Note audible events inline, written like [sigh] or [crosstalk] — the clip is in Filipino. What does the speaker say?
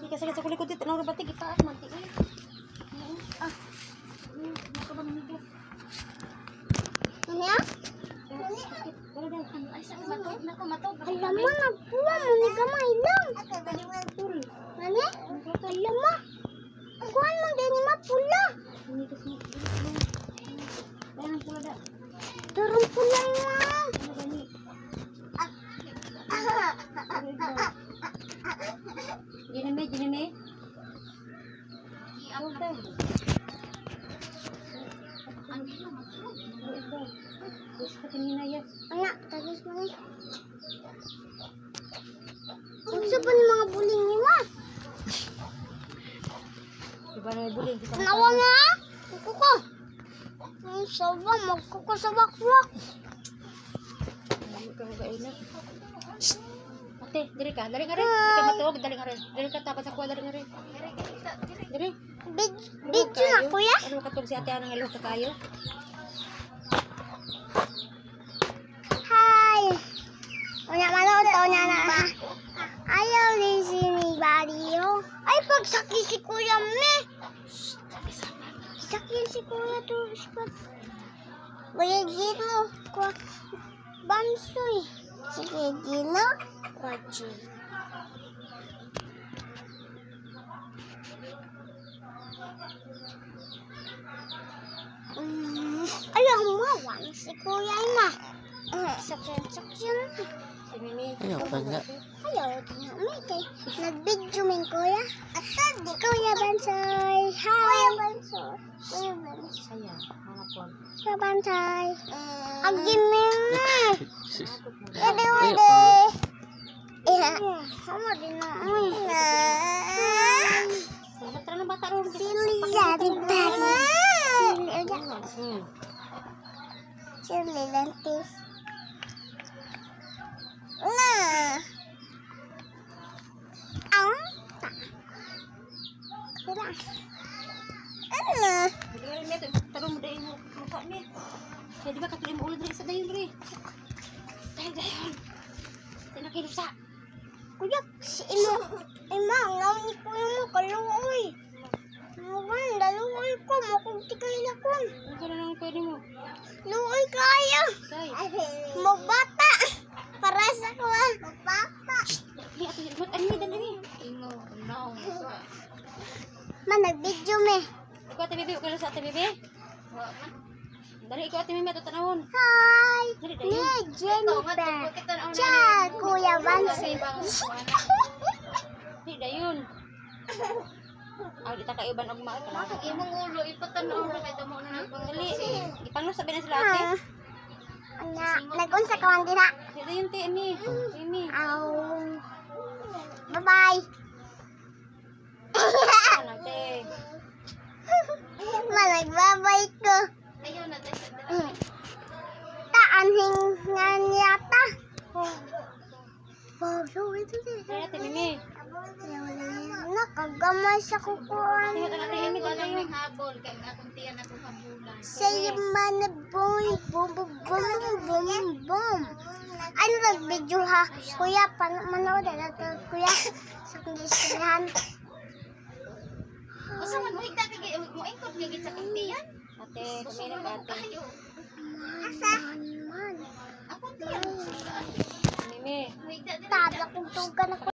Hindi ka sakit sa kulikod dito. Nang rubatik, itaas, manti eh. Ah. Hmm, nakabamigo. Ano yan? Wala daw. Ay, sa matog na ko, matog. Alam mo, nagpuwa mo ni gamay lang. Tul. Ano? Alam mo. Kuhan mo din ni mapula. Hindi ka sa... Kaya nang pula da. Turun pula mo. Ano gani? Giname, giname. Iyak na ko. Ang gino, matog. Gusto ka tinginayas. Anak, tagis mo ni. Gusto pa ni mga buling ni ma. Diba na may buling? Ka Nawa nga. Kuko. Ang sawa, magkuko sa wakwak. Hindi ka magaina. Ate, diri ka. Dali nga rin. Hindi ka matuog. Dali nga rin. Dali ka tapat sa kuwa. Dali nga rin. Video na, kuya. Ano makatog si ate anang ka kayo? Hi. Una manood to niya na. Ayaw din si Bario. Ay, pagsaki si Kuya Me. Sakyan si Kuya to. Kuya Gino. Ku Bansoy. Si Kuya Gino. Kwachi. Mm, ayaw mo. Wala si Kuya na. Sakyan, sakyan. Si Mimi. Ayaw pa nga. Ayaw, tingnan mo kay nag-video min kuya. At di Kuya Bansoy. Hi. Kuya Bansoy. Kuya Bansoy. Saya. Mga pon. Kuya Bansoy. Ang gimin na. Ede, Ayaw ede. pa nga. Iya. Sama din na. Selamat na bata ron. Sili dari bari. Sili udah. Hmm. Sili lantis. Nah. Ang. Kurang. Ano? Dali nga rin. Tarong mo dahil mo. Mukha ni. Kaya di ba katuloy mo ulit rin sa dayon rin. Dahil dayon. Tinakilusa. Kuya, si Imo. Ima, ngayon ko mo kaluoy. Mga daluoy ko, makunti kayo na ko. Ano ka na lang pwede mo? Kayo. Say. Magbata. Para sa ah. Magbata. Mat ani dan ani. Ingo, no. Man, nag-video me. Ikaw ate bibi, ukay sa ate bibi. Dali ikaw ate mimi ato tanawon. Hi. Ni. Jennifer. Cha, Kuya Bansi. Di dayon. [laughs] Ah, di ta kayo ban og maa kana. Imong ulo, ipatanaw na kay damo na Ipanglo sabi na sila ate. Ah. Anya, nag-unsa ka man dira. Di dayon ti ani. Ini. Aw. Bye-bye. Ano [laughs] te? Man, nagbabay ko. Ayaw na tayo sa Taanhing nga yata. Wow, so ito din. Dali ate mimi. Nakagamay sa kukuan. Ate dali Walang dayon. may habol, kay akong tiyan ako. Say man boy, boom boom boom boom boom. Ano nag-video ha? Kuya, pan manood na to. Kuya, sa kondisyonan. Usa man mo higda kay mo ingkod kay gid sa akong tiyan. Ate, kumina ka ate. Asa? Man. Akong tiyan. Mimi. Tabla kong tugan ako.